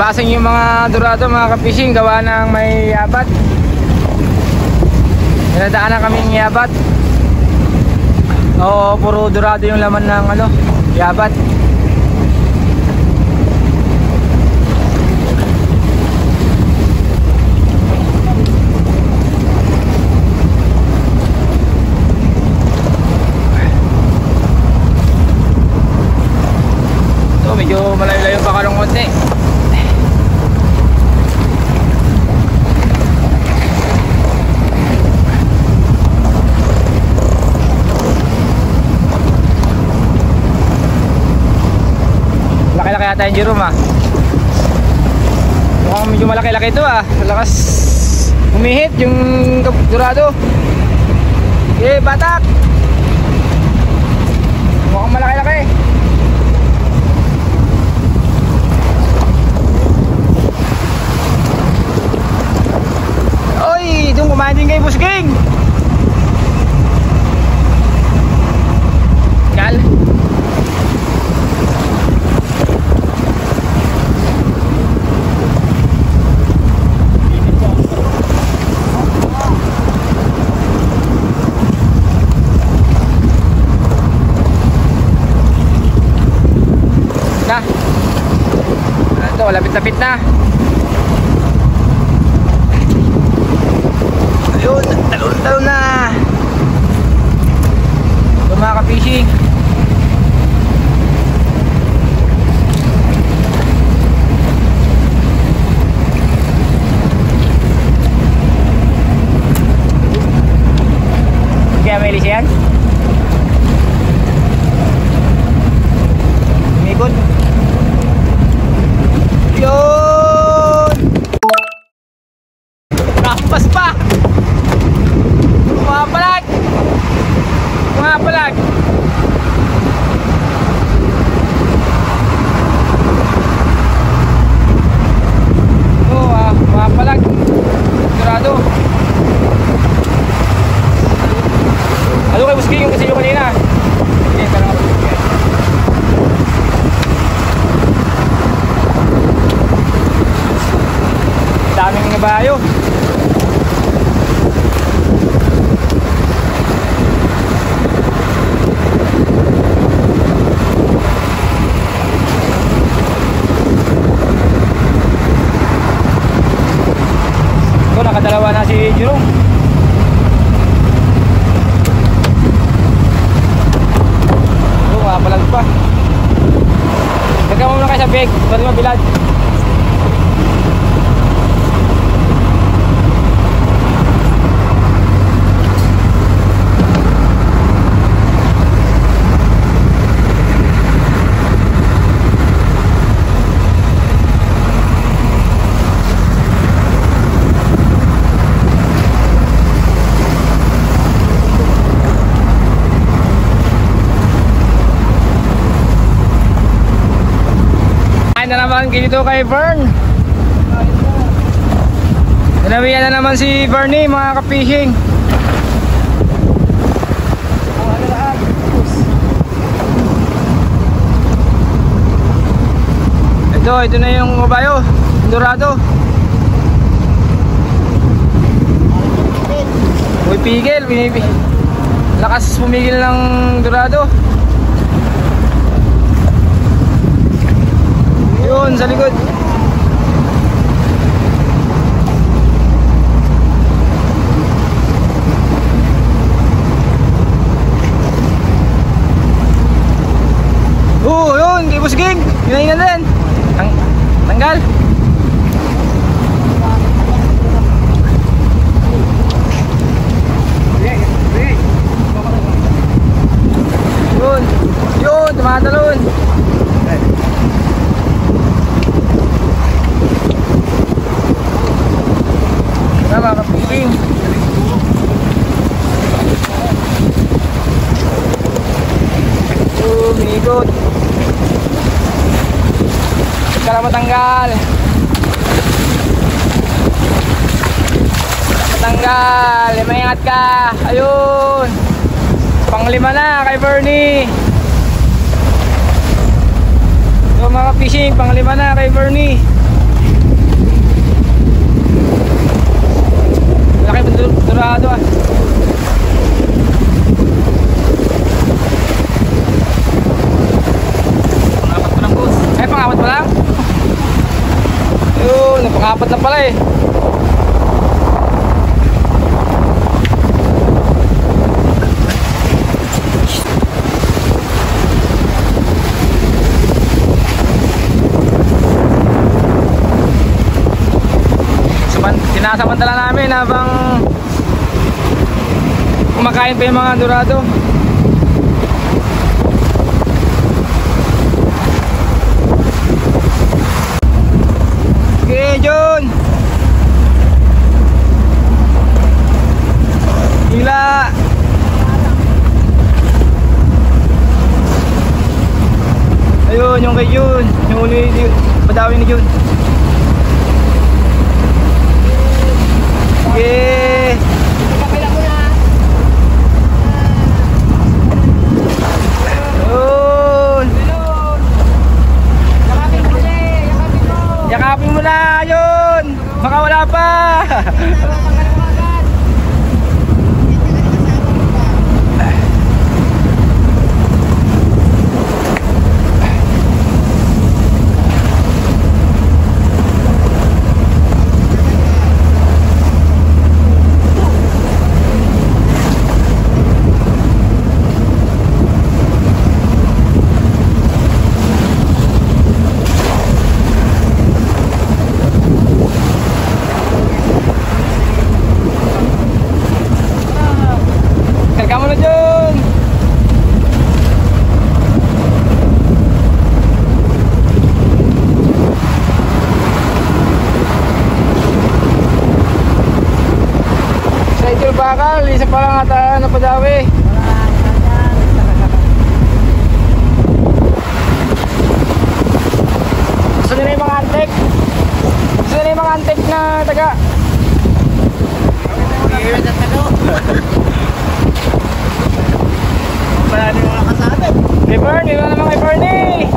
Nabasing yung mga durado mga kapising gawa ng may yabat. Dinadaanan kaming yabat. Oo, puro durado yung laman ng ano, yabat. Ito, medyo malayo-layo pa kalong konti. Yung Jerome ah. Mukhang medyo malaki-laki ito ah. Lakas humihit yung durado. Eh, batak! Mukhang malaki-laki. Oy, doon kumain din kayo, Busking. Dito kay Vern. Dinawian na naman si Bernie mga kapihing. Ito, ito na yung kabayo. Dorado. Uy, pigil. Lakas pumigil ng Dorado. Yun, sa likod. ka. Ayun. Panglima na kay Bernie. So mga fishing, panglima na kay Bernie. Laki dorado ah. Pangapat pa lang boss. Eh, pangapat pa lang? Ayun, napangapat na pala eh. Sinasamantala namin habang kumakain pa yung mga dorado. Okay, John. Hila. Ayun, yung kay Jun. Yung uli ni Padawi ni Jun. Okay. Yun. Yakapin mo na yun. Baka wala pa. Karga mo na dyan. Sa Idol Bakal, isa pa lang ata na padawi. Gusto nila yung mga antek? Gusto nila yung mga antek na taga? Wala na mga kasama. Kay Bernie, wala naman kay Bernie.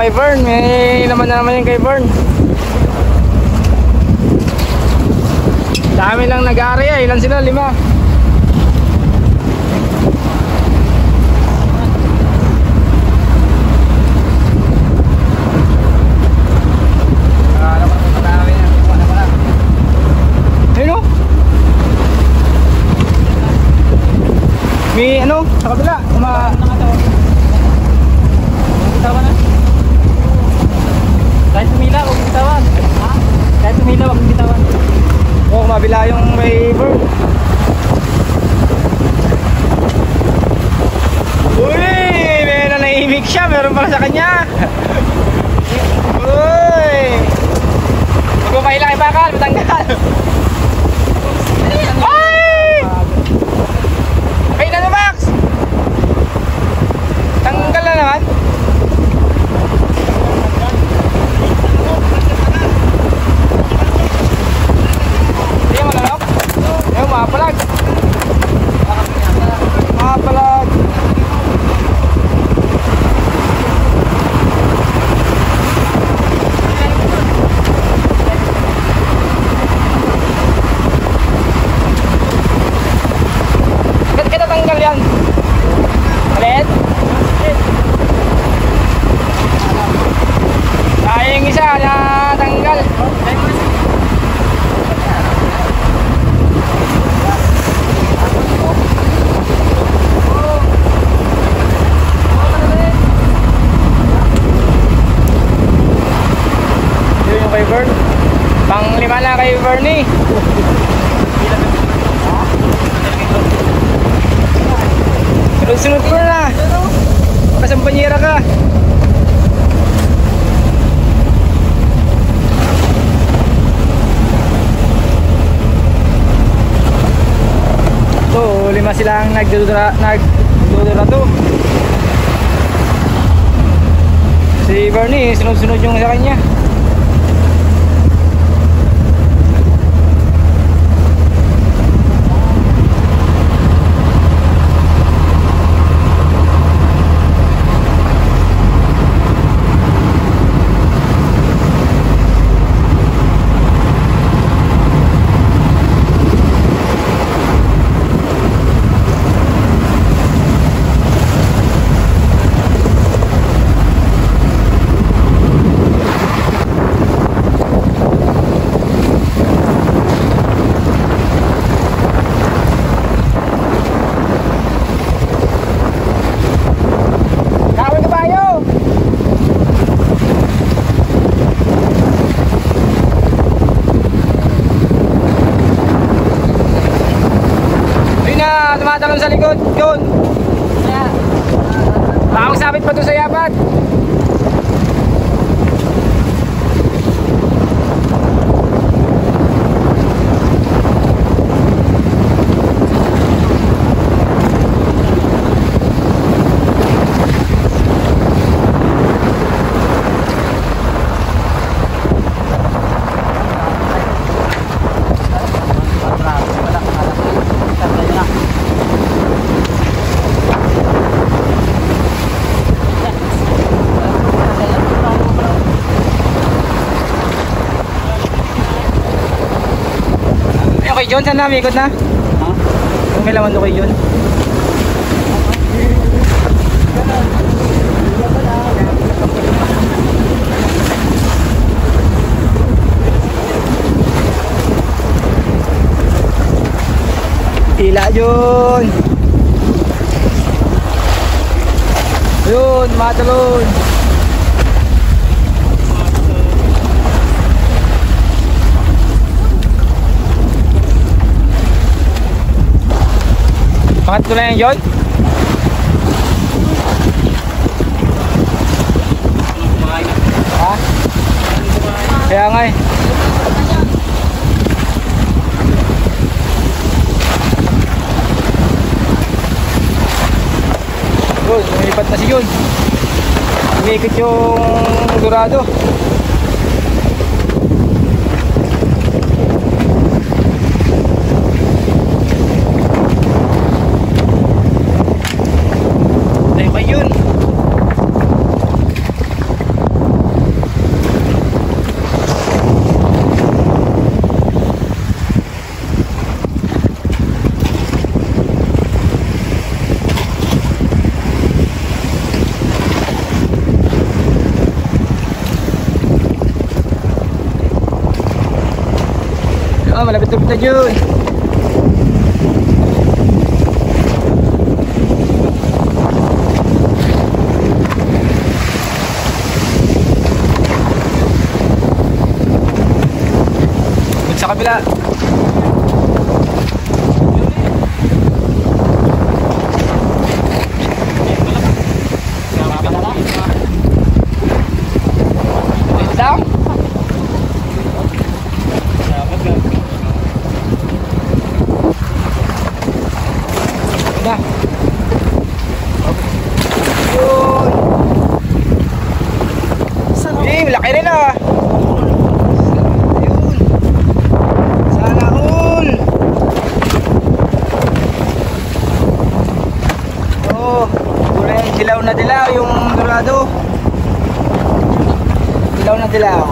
Kay Vern, may laman na naman yung kay Vern. Dami lang nag-aari eh. Ilan sila? Lima. Oh. May ano? Sa kabila. Uma... Mabila yung may bird. Sunod-sunod ko na. Kasampanyera ka. So, lima silang nagdudura, nagdudura to. Si Bernie, sunod-sunod yung sa kanya. John, saan na? May ikot na? Kung may laman doon kay John. Tila yun. Yun, matalon. Pangatlo na yan, John? Ha? Kaya nga eh. Yun, lumipat na si Yun. Umikot yung Dorado. Tayo kay Yun. Oh, malapit-lapit na Jun. Doon sa kabila. na dilaw yung dorado. Dilaw na dilaw.